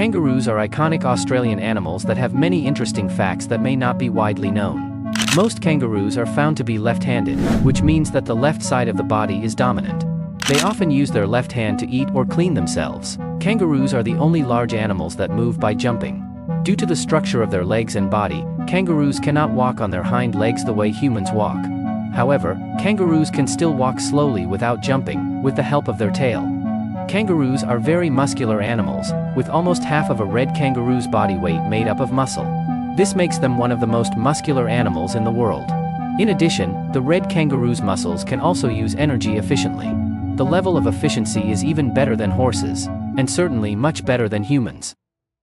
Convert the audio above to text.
Kangaroos are iconic Australian animals that have many interesting facts that may not be widely known. Most kangaroos are found to be left-handed, which means that the left side of the body is dominant. They often use their left hand to eat or clean themselves. Kangaroos are the only large animals that move by jumping. Due to the structure of their legs and body, kangaroos cannot walk on their hind legs the way humans walk. However, kangaroos can still walk slowly without jumping, with the help of their tail. Kangaroos are very muscular animals, with almost half of a red kangaroo's body weight made up of muscle. This makes them one of the most muscular animals in the world. In addition, the red kangaroo's muscles can also use energy efficiently. The level of efficiency is even better than horses, and certainly much better than humans.